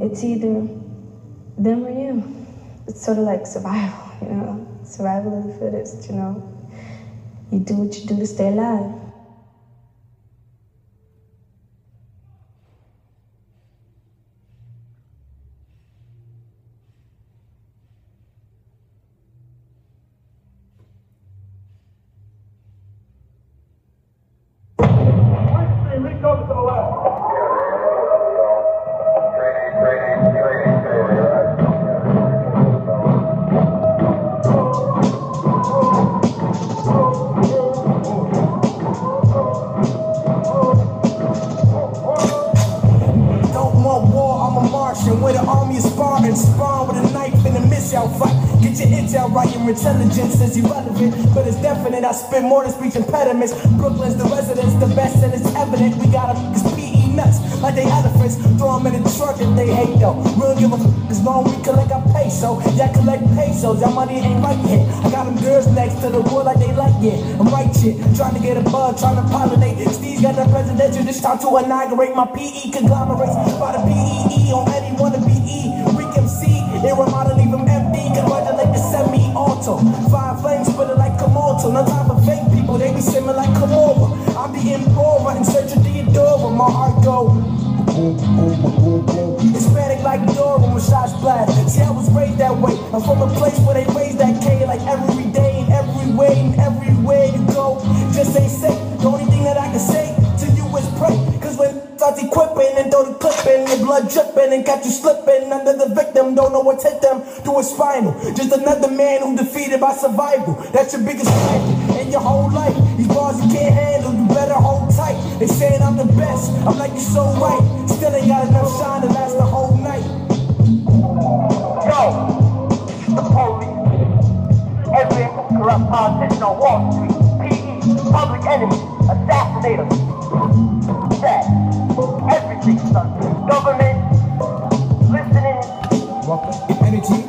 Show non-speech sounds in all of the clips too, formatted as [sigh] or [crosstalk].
It's either them or you. It's sort of like survival, [laughs] you know, survival of the fittest, you know. You do what you do to stay alive. Don't With an army. Spawn with a knife in a missile fight. Get your intel right, your intelligence is irrelevant. But it's definite, I spit more than speech impediments. Brooklyn's the residence, the best, and it's evident. We got a PE nuts, like they elephants. Throw them in the truck if they hate though. We don't give a f as long as we collect our peso. Yeah, collect pesos, y'all money ain't right yet. I got them girls next to the wood like they like it. I'm right shit, trying to get a bug, trying to pollinate. Steez got the presidential, this time to inaugurate my PE conglomerates. By the BEE on any Komodo. No time for fake people, they be simming like Komora. I be in Bora in search of Theodora. My heart go. Hispanic like Dora when shots blast. See, I was raised that way. I'm from a place where they raise that K like every blood dripping and catch you slipping under the victim. Don't know what's hit them through a spinal. Just another man who defeated by survival. That's your biggest fight in your whole life. These bars you can't handle, you better hold tight. They saying I'm the best. I'm like you so right. Still ain't got enough shine to last the whole night. Yo, it's the police. Every corrupt politician on Wall Street. PE, public enemy, assassinator. Listening. Energy.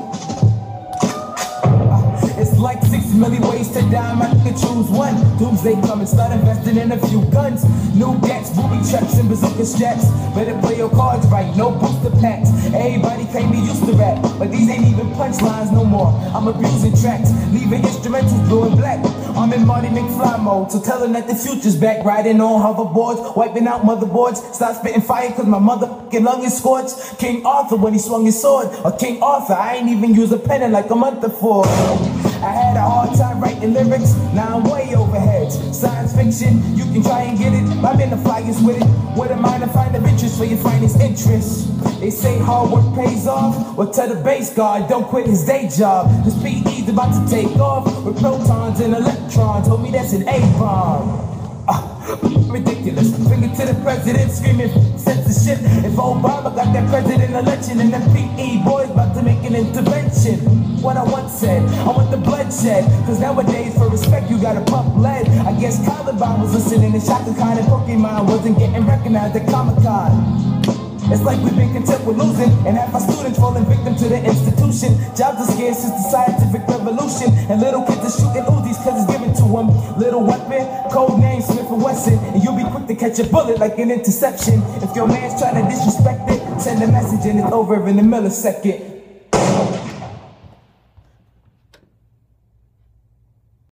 Uh, It's like six million ways to die, my nigga choose one. Doomsday coming, start investing in a few guns. New gats, booby traps, and bazooka straps. Better play your cards right, no booster packs. Everybody they used to rap, but these ain't even punchlines no more. I'm abusing tracks, leaving instrumentals blue and black. I'm in Marty McFly mode, so tell them that the future's back. Riding on hoverboards, wiping out motherboards. Stop spitting fire cause my motherfucking lung is scorched. King Arthur when he swung his sword, or King Arthur, I ain't even used a pen in like a month before. I had a hard time writing lyrics, now I'm way overhead. Science fiction, you can try and get it. I'm in the with it. What a mind to find of interest for your finest interest. They say hard work pays off. Well, tell the base guard, don't quit his day job. This PE's about to take off with protons and electrons. Me that's an A bomb. Bring it to the president, screaming censorship. If Obama got that president election and the PE boys about to make an intervention. What I once said, I want the bloodshed. Cause nowadays, for respect, you gotta pump lead. I guess Columbine was listening to Chaka Khan and Pokemon wasn't getting recognized at Comic Con. It's like we've been content with losing, and half our students falling victim to the institution. Jobs are scarce since the scientific revolution, and little kids are shooting Uzis cause it's Little weapon, code name Smith and Wesson, and you'll be quick to catch a bullet like an interception. If your man's trying to disrespect it, send a message and it's over in a millisecond.